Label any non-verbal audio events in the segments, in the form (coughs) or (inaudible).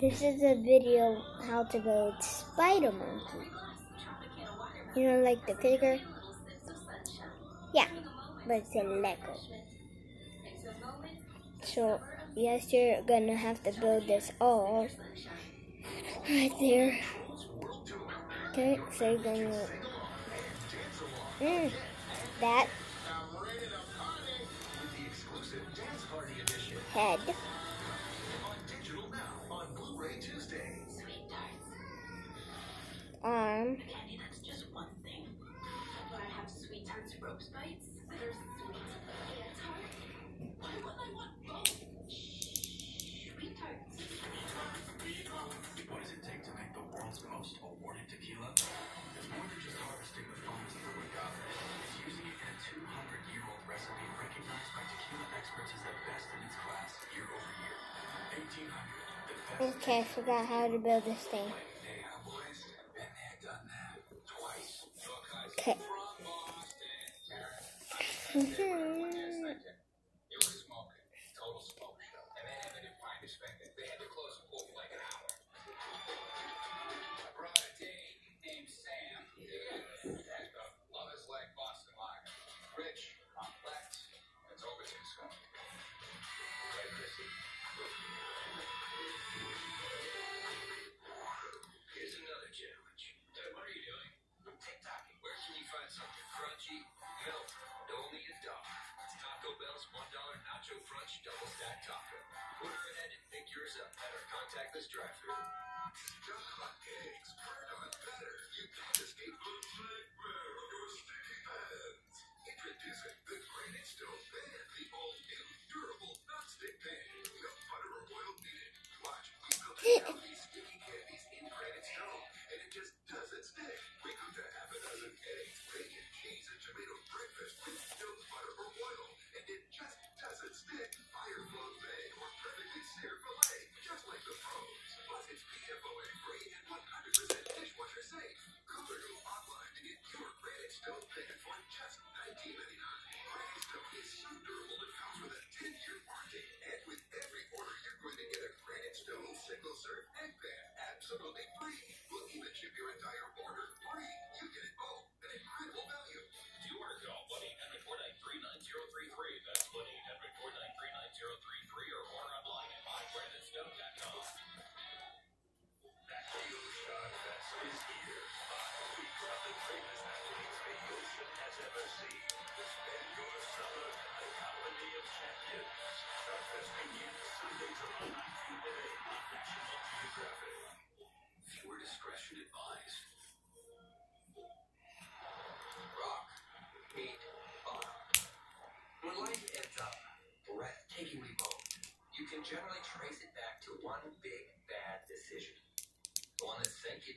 This is a video how to build spider monkey. You know, like the figure? Yeah, but it's a Lego. So, yes, you're gonna have to build this all right there. Okay, so you're gonna. Mm, that. Head. arm. Candy, that's just one thing. Have sweet tarts ropes bites sweet and tart? Why would I want both? Sweet tarts. What does it take to make the world's most awarded tequila? It's more than just harvesting the of the agave. It's using it in a 200-year-old recipe recognized by tequila experts as the best in its class year over year. 1800. Okay, I forgot how to build this thing. Çünkü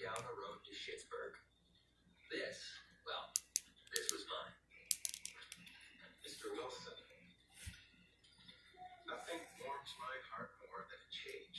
down the road to Schittsburg. This, well, this was mine. Mr. Wilson, nothing warms my heart more than a change.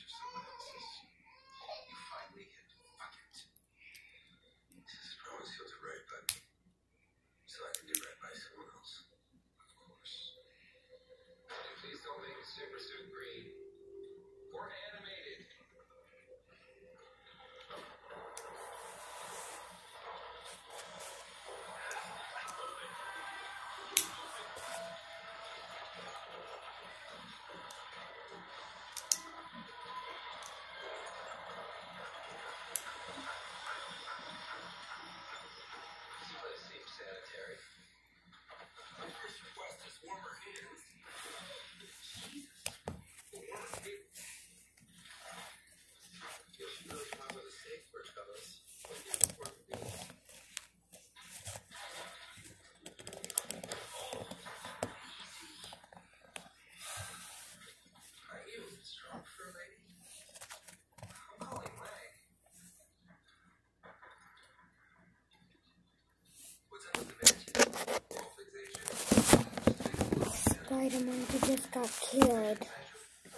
got killed.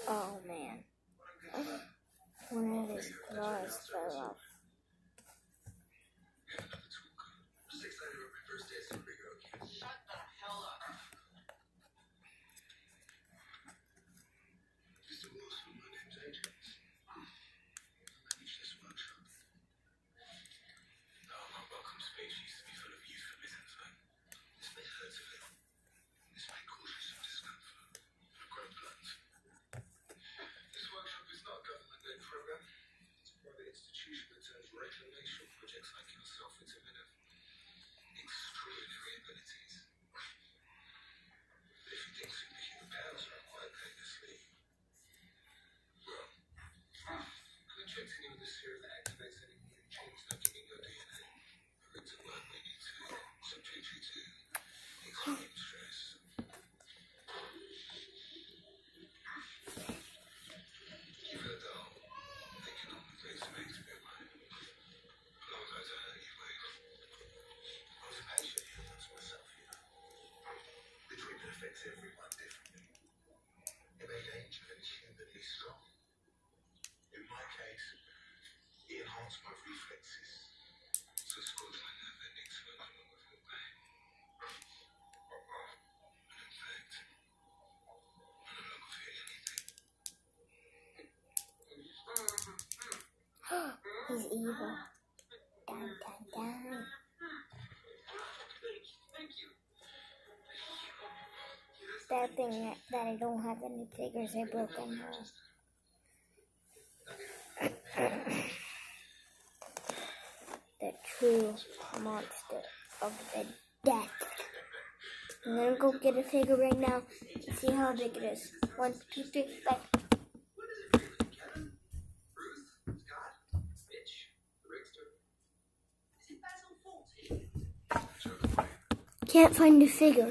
Oh man. One of his claws fell off. taking yourself into everyone differently. It humanly strong. In my case, it enhanced my reflexes. So mother feel pain. And in fact, I no longer feel anything. He's evil. That that, I don't have any figures I broken her. (coughs) the true monster of the death. I'm gonna go get a figure right now and see how big it is. One, two, three, Fawlty? Can't find the figure.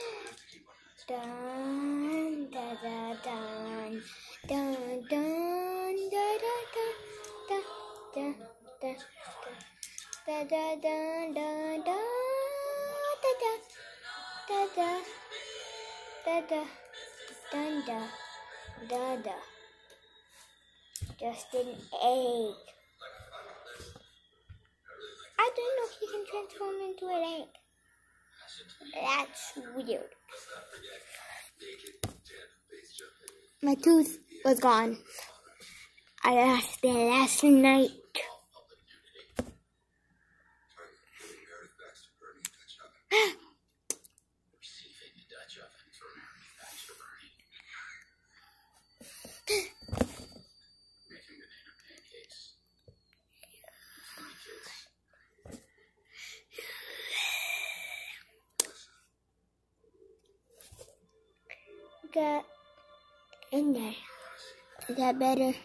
Dun da da dun dun dun da da da da da da da da da da da da da da da da da dun da da da just an egg. I didn't know if he can transform into an egg. That's weird. My tooth was gone. I lost it last night. (gasps) (gasps) Got in there. Is that better? Lovely.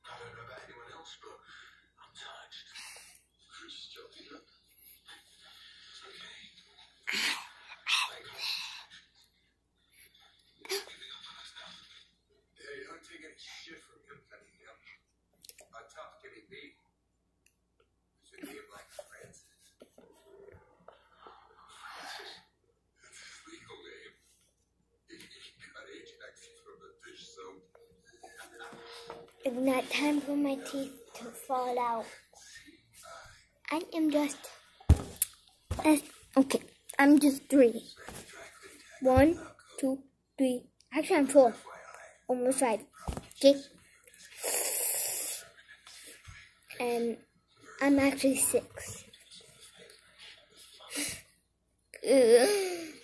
I don't know about anyone else, but I'm touched. I'm just joking. It's okay. Giving up on us now. Yeah, you don't take any shit from him, Penny. You know? How tough can he be? Is your name like Francis? Francis? That's his legal name. He got Ajax from a dish soap. It's not time for my teeth to fall out. I am just. okay, I'm just three. One, two, three. Actually, I'm four. Almost five. Okay. And I'm actually six. (laughs) (laughs)